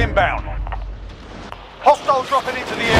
inbound. Hostile dropping into the air.